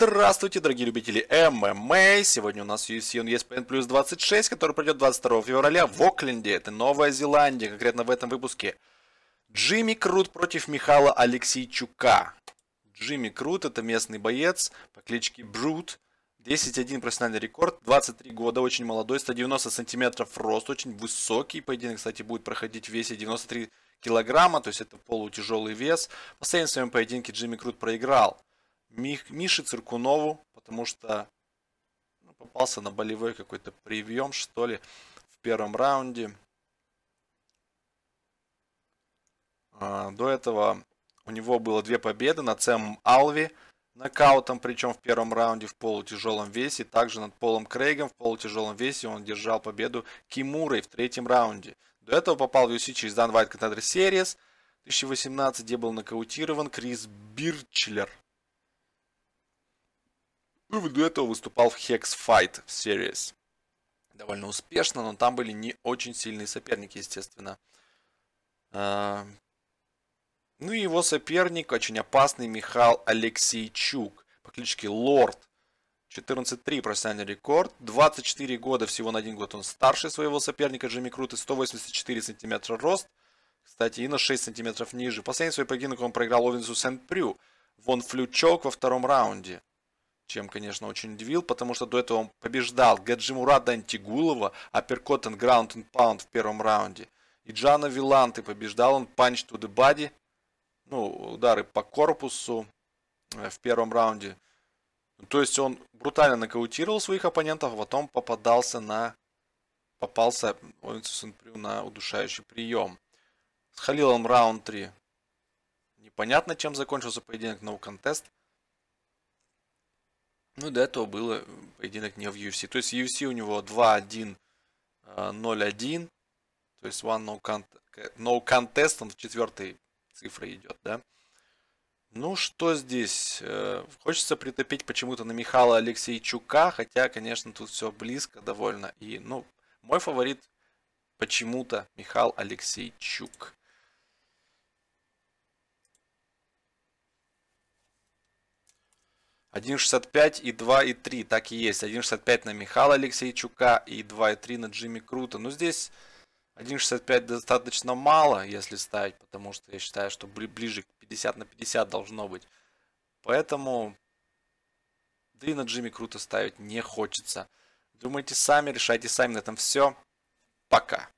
Здравствуйте, дорогие любители ММА. Сегодня у нас UFC ESPN плюс 26, который пройдет 22 февраля в Окленде. Это Новая Зеландия, конкретно в этом выпуске. Джимми Крут против Михала Алексейчука. Джимми Крут это местный боец по кличке Брут. 10-1 профессиональный рекорд, 23 года, очень молодой, 190 сантиметров рост, очень высокий. Поединок, кстати, будет проходить в весе 93 килограмма, то есть это полутяжелый вес. В последнем своем поединке Джимми Крут проиграл. Мише Циркунову, потому что ну, попался на болевой какой-то прием, что ли, в первом раунде. А, до этого у него было две победы над Сэмом Алви нокаутом, причем в первом раунде в полутяжелом весе. Также над Полом Крейгом в полутяжелом весе он держал победу Кимурой в третьем раунде. До этого попал в UFC через Dan White Contender Series 2018, где был нокаутирован Крис Бирчлер. И до этого выступал в Hex Fight Series. Довольно успешно, но там были не очень сильные соперники, естественно. А, ну и его соперник, очень опасный, Михаил Алексейчук по кличке Лорд. 14-3 профессиональный рекорд. 24 года, всего на один год он старше своего соперника Джимми Круты. 184 сантиметра рост. Кстати, и на 6 сантиметров ниже. Последний свой поединок он проиграл Овенсу Сент-Прю. Вон Флючок во втором раунде чем, конечно, очень удивил, потому что до этого он побеждал Гаджимурада Антигулова, апперкот and ground and pound в первом раунде. И Джана Виланты побеждал он punch to the body, ну, удары по корпусу э, в первом раунде. То есть он брутально нокаутировал своих оппонентов, а потом попадался на попался на удушающий прием. С Халилом раунд 3. Непонятно, чем закончился поединок, no contest. Ну, до этого было поединок не в UFC. То есть UFC у него 2-1, 0-1. Э, То есть one no, contest, no contest, он в четвертой цифре идет, да. Ну, что здесь? Э, хочется притопить почему-то на Михаила Алексейчука, хотя, конечно, тут все близко довольно. И, ну, мой фаворит почему-то Михаил Алексейчук. 1.65 и 2 и 3, так и есть. 1.65 на Михаила Алексейчука и 2 и 3 на Джимми Крута. Но здесь 1.65 достаточно мало, если ставить, потому что я считаю, что ближе к 50 на 50 должно быть. Поэтому, да и на Джимми Крута ставить не хочется. Думайте сами, решайте сами. На этом все. Пока.